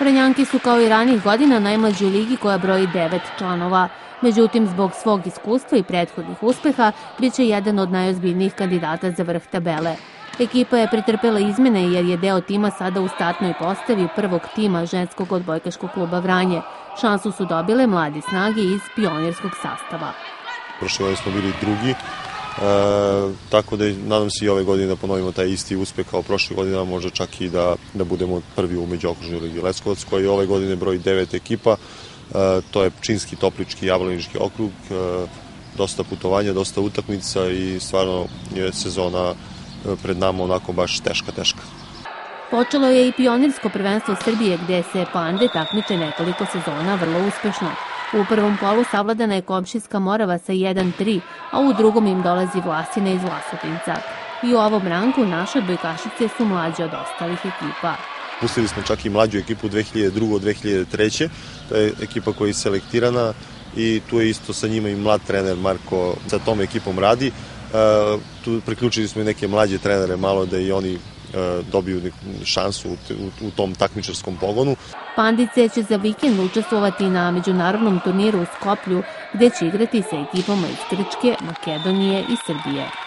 Vranjanki su kao i ranih godina najmlađi u ligi koja broji devet članova. Međutim, zbog svog iskustva i prethodnih uspeha, bit će jedan od najozbiljnijih kandidata za vrh tabele. Ekipa je pretrpela izmene jer je deo tima sada u startnoj postavi prvog tima ženskog odbojkaškog kluba Vranje. Šansu su dobile mladi snage iz pionirskog sastava. Prošle godine smo bili drugi, tako da nadam se i ove godine da ponovimo taj isti uspeh kao prošle godine, možda čak i da, da budemo prvi u međuokružnoj ligi Leskovac, koji ove godine broji devet ekipa, e, to je Činski, Toplički, Jablanički okrug, e, dosta putovanja, dosta utakmica i stvarno je sezona pred nama onako baš teška, teška. Počelo je i pionirsko prvenstvo Srbije gde se pande takmiče nekoliko sezona vrlo uspešno. U prvom kolu savladana je Komšijska Morava sa 1-3, a u drugom im dolazi Vlasina iz Vlasotinca. I u ovom ranku naše odbojkašice su mlađe od ostalih ekipa. Pustili smo čak i mlađu ekipu 2002-2003. To je ekipa koja je selektirana i tu je isto sa njima i mlad trener Marko sa tom ekipom radi. Uh, tu priključili smo i neke mlađe trenere malo da i oni dobiju šansu u tom takmičarskom pogonu. Pandice će za vikend učestvovati na međunarodnom turniru u Skoplju, gde će igrati sa ekipama iz Grčke, Makedonije i Srbije.